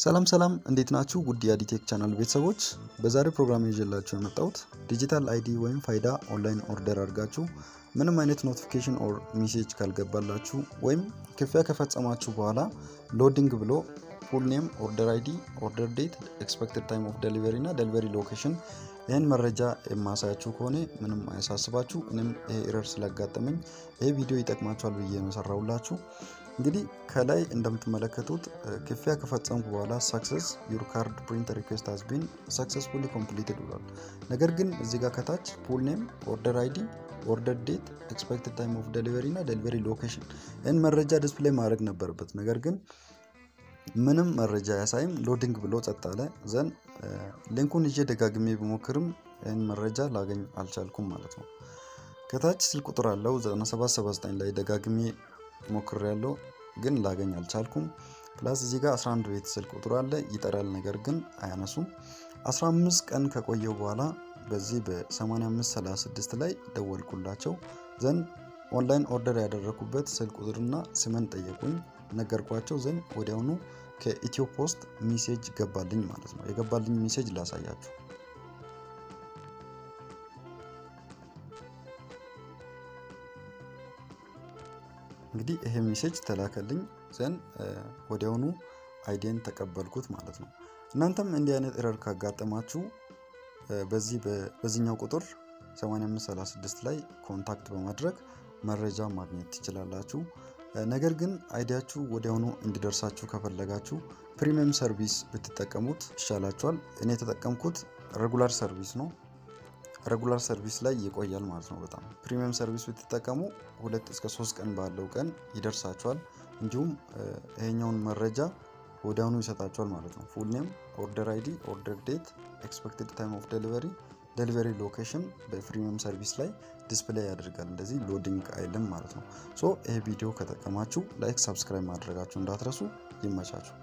ሰላም ሰላም እንዴት ናችሁ? ውድ የአዲቴክ ቻናል ቤተሰቦች፣ በዛሬው ፕሮግራም ይዤላችሁ የመጣሁት digital ID ወይም ፋይዳ online order አድርጋችሁ ምንም አይነት notification or message ካልገባላችሁ ወይም ክፍያ ከፈጸማችሁ በኋላ loading ብሎ full name፣ order ID፣ order date፣ expected time of delivery እና delivery location ይህን መረጃ የማያሳያችሁ ከሆነ ምንም አያሳስባችሁ። እኔም ይሄ error ስላጋጠመኝ ይሄ ቪዲዮ ይጠቅማችኋል ብዬ ነው የሰራሁላችሁ። እንግዲህ ከላይ እንደምትመለከቱት ክፍያ ከፈጸምኩ በኋላ success your card print request has been successfully completed ብሏል። ነገር ግን እዚህ ጋር ከታች full name፣ order ID፣ order date፣ expected time of delivery እና delivery location ይህን መረጃ display ማድረግ ነበረበት። ነገር ግን ምንም መረጃ አያሳይም loading ብሎ ጸጥ አለ። then ሊንኩን ይዤ ደጋግሜ ብሞክርም ይህን መረጃ ላገኝ አልቻልኩም ማለት ነው። ከታች ስልክ ቁጥር አለው 9779 ላይ ደጋግሜ ሞክሪያለው ግን ላገኝ አልቻልኩም። plus እዚህ ጋር 11 ቤት ስልክ ቁጥር አለ ይጠራል፣ ነገር ግን አያነሱም። 15 ቀን ከቆየው በኋላ በዚህ በ8536 ላይ ደወልኩላቸው። then online order ያደረኩበት ስልክ ቁጥርና ስምን ጠየቁኝ፣ ነገርኳቸው። ዘንድ ወዲያውኑ ከኢትዮ ፖስት message ገባልኝ ማለት ነው። የገባልኝ message ላሳያችሁ። እንግዲህ ይሄ message ተላከልኝ then ወዲያውኑ ID ን ተቀበልኩት ማለት ነው። እናንተም እንዲህ አይነት error ካጋጠማችሁ በዚህ በዚህኛው ቁጥር 8536 ላይ contact በማድረግ መረጃ ማግኘት ትችላላችሁ። ነገር ግን ID ያችሁ ወዲያውኑ እንዲደርሳችሁ ከፈለጋችሁ premium service ብትጠቀሙት ይሻላችኋል። እኔ የተጠቀምኩት regular service ነው። regular service ላይ ይቆያል ማለት ነው። በጣም premium service ብትጠቀሙ ሁለት እስከ ሶስት ቀን ባለው ቀን ይደርሳችኋል። እንዲሁም ይሄኛውን መረጃ ወዲያውኑ ይሰጣችኋል ማለት ነው። full name፣ order ID፣ order date፣ expected time of delivery፣ delivery location በ premium service ላይ display ያደርጋል። እንደዚህ loading አይልም ማለት ነው። so ይሄ ቪዲዮ ከጠቀማችሁ like፣ subscribe ማድረጋችሁ እንዳትረሱ። ይመቻችሁ።